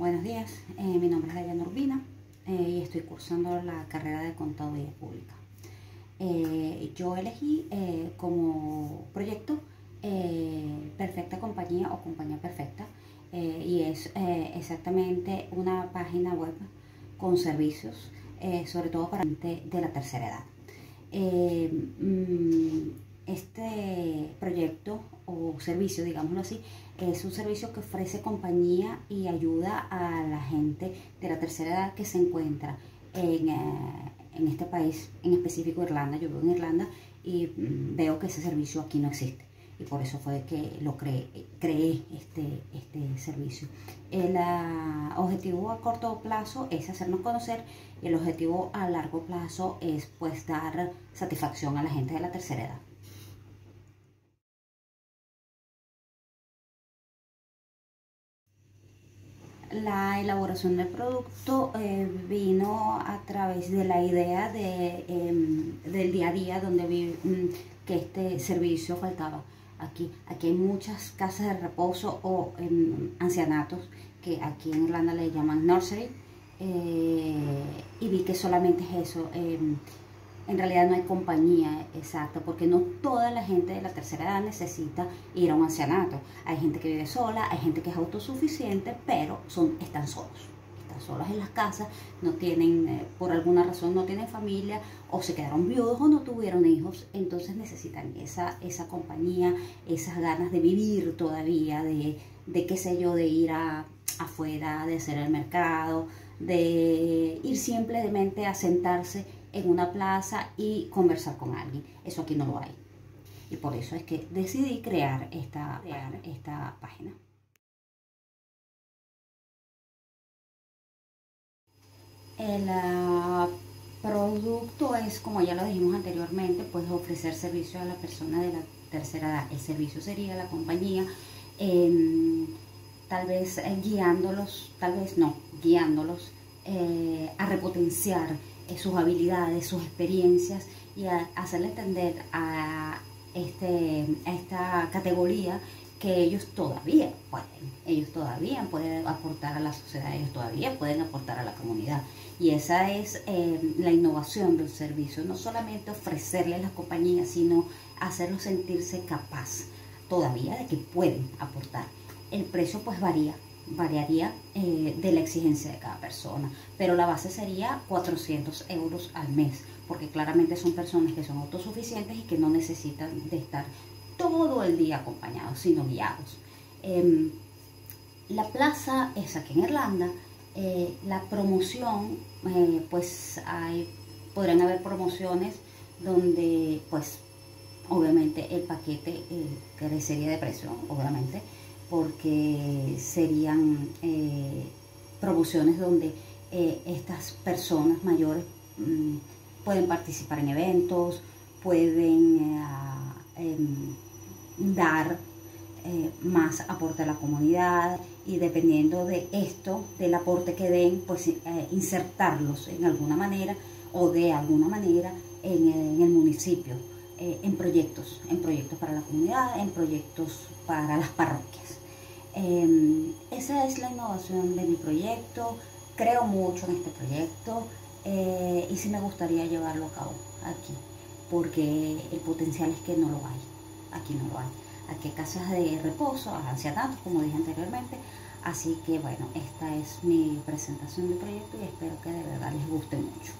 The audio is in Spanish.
Buenos días, eh, mi nombre es Dayana Urbina eh, y estoy cursando la carrera de Contaduría Pública. Eh, yo elegí como proyecto Perfecta Compañía o Compañía Perfecta y es exactamente una página web con servicios, sobre todo para gente de la tercera edad. Mm, este proyecto o servicio, digámoslo así, es un servicio que ofrece compañía y ayuda a la gente de la tercera edad que se encuentra en, eh, este país, en específico Irlanda. Yo vivo en Irlanda y veo que ese servicio aquí no existe. Y por eso fue que lo creé, creé este, este servicio. El ah, objetivo a corto plazo es hacernos conocer el objetivo a largo plazo es pues dar satisfacción a la gente de la tercera edad. La elaboración del producto eh, vino a través de la idea de, em, del día a día donde vi mm, que este servicio faltaba. Aquí, aquí hay muchas casas de reposo o em, ancianatos que aquí en Irlanda le llaman nursery eh, y vi que solamente es eso em, en realidad no hay compañía exacta, porque no toda la gente de la tercera edad necesita ir a un ancianato. Hay gente que vive sola, hay gente que es autosuficiente, pero son, están solos. Están solos en las casas, no tienen, eh, por alguna razón no tienen familia, o se quedaron viudos o no tuvieron hijos, entonces necesitan esa, esa compañía, esas ganas de vivir todavía, de, de qué sé yo, de ir a, afuera, de hacer el mercado, de ir simplemente a sentarse en una plaza y conversar con alguien. Eso aquí no lo hay. Y por eso es que decidí crear esta, esta página. El ah, producto es, como ya lo dijimos anteriormente, pues ofrecer servicio a la persona de la tercera edad. El servicio sería la compañía, tal vez eh, guiándolos, tal vez no, guiándolos eh, a repotenciar eh, sus habilidades, sus experiencias y a, hacerle entender a, este, a esta categoría que ellos todavía pueden, ellos todavía pueden aportar a la sociedad, ellos todavía pueden aportar a la comunidad. Y esa es eh, la innovación del servicio, no solamente ofrecerle a las compañías, sino hacerlos sentirse capaz todavía de que pueden aportar. El precio pues varía, variaría eh, de la exigencia de cada persona, pero la base sería 400 euros al mes, porque claramente son personas que son autosuficientes y que no necesitan de estar todo el día acompañados, sino guiados. Em, la plaza es aquí en Irlanda, eh, la promoción, eh, pues hay, podrán haber promociones donde pues obviamente el paquete crecería de precio, obviamente, porque serían eh, promociones donde eh, estas personas mayores mm, pueden participar en eventos, pueden eh, em, dar más aporte a la comunidad y dependiendo de esto, del aporte que den, pues insertarlos en alguna manera o de alguna manera en el municipio, en proyectos, en proyectos para la comunidad, en proyectos para las parroquias. Em, esa es la innovación de mi proyecto, creo mucho en este proyecto eh, y sí me gustaría llevarlo a cabo aquí, porque el potencial es que no lo hay, aquí no lo hay. Aquí hay casas de reposo, ancianatos, como dije anteriormente, así que bueno, esta es mi presentación del proyecto y espero que de verdad les guste mucho.